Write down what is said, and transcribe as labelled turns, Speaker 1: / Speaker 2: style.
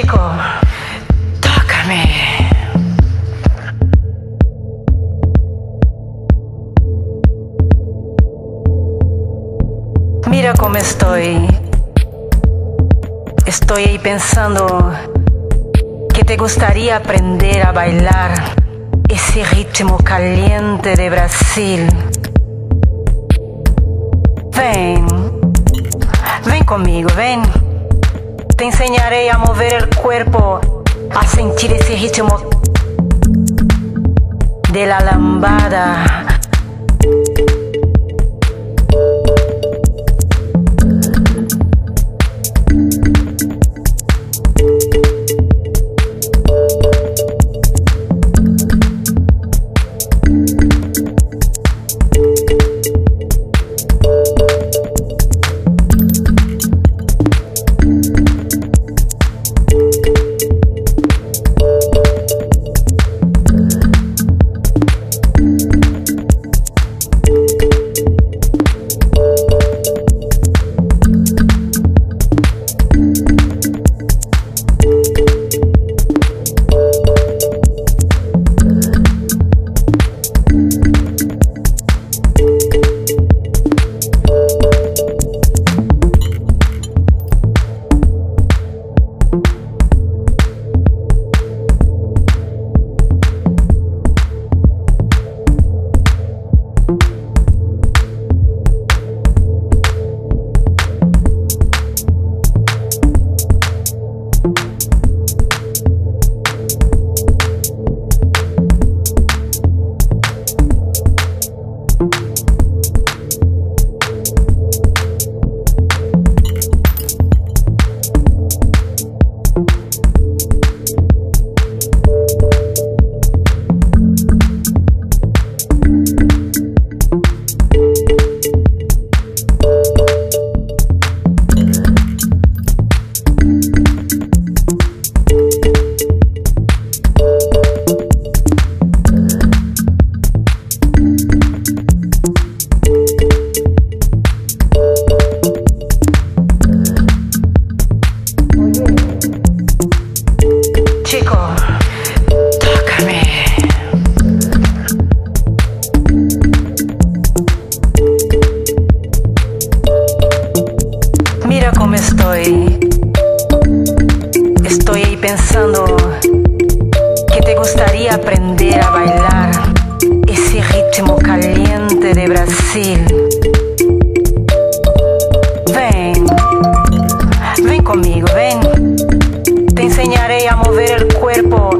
Speaker 1: Chico, tócame. Mira cómo estoy. Estoy ahí pensando que te gustaría aprender a bailar ese ritmo caliente de Brasil. Ven, ven conmigo, ven. Te enseñaré a mover el cuerpo, a sentir ese ritmo de la lambada. estoy. Estoy ahí pensando que te gustaría aprender a bailar ese ritmo caliente de Brasil. Ven, ven conmigo, ven. Te enseñaré a mover el cuerpo